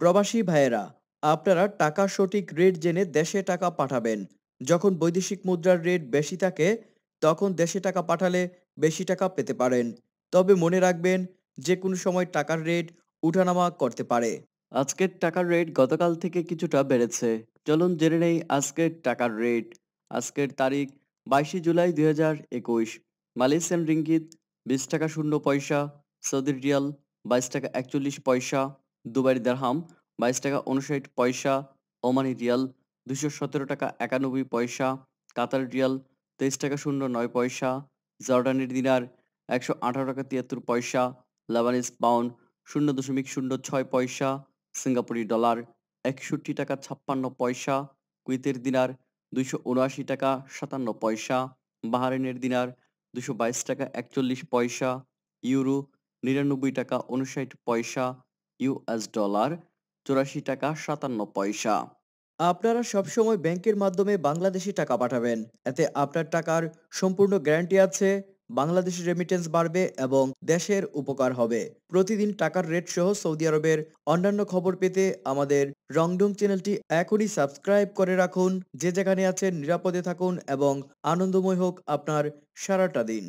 প্রবাসী ভাইয়েরা, আপনারা টাকার সঠিক রেট জেনে দেশে টাকা পাঠাবেন। যখন বৈদেশিক মুদ্রার রেট বেশি থাকে, তখন দেশে টাকা পাঠালে বেশি টাকা পেতে পারেন। তবে মনে রাখবেন যে কোনো সময় টাকার রেট উঠানামা করতে পারে। আজকের টাকার রেট গতকাল থেকে কিছুটা বেড়েছে। চলুন জেনে নেই আজকের টাকার রেট আজকের তারিখ বাইশে জুলাই দুই হাজার একুশ। মালয়েশিয়ান রিঙ্গিত, বিশ টাকা শূন্য পয়সা, সৌদি রিয়াল বাইশ টাকা একচল্লিশ পয়সা, দুবাই দারহাম বাইশ টাকা উনষাট পয়সা, ওমানি রিয়াল দুশো সতেরো টাকা একানব্বই পয়সা, কাতার রিয়াল তেইশ টাকা শূন্য নয় পয়সা, জর্ডানের দিনার একশো আঠারো টাকা তিয়াত্তর পয়সা লাবানিস পাউন্ড শূন্য দশমিক শূন্য ছয় পয়সা, সিঙ্গাপুরি ডলার একষট্টি টাকা ছাপ্পান্ন পয়সা কুইতের দিনার দুইশো উনআশি টাকা সাতান্ন পয়সা বাহারিনের দিনার দুশো বাইশ টাকা একচল্লিশ পয়সা, ইউরো নিরানব্বই টাকা উনষাট পয়সা, ইউএস ডলার চুরাশি টাকা সাতান্ন পয়সা। আপনারা সবসময় ব্যাংকের মাধ্যমে বাংলাদেশি টাকা পাঠাবেন। এতে আপনার টাকার সম্পূর্ণ গ্যারান্টি আছে বাংলাদেশি রেমিটেন্স বাড়বে এবং দেশের উপকার হবে। প্রতিদিন টাকার রেট সহ সৌদি আরবের অন্যান্য খবর পেতে আমাদের রংডুম চ্যানেলটি এখনই সাবস্ক্রাইব করে রাখুন। যে যেখানে আছেন নিরাপদে থাকুন এবং আনন্দময় হোক আপনার সারাটা দিন।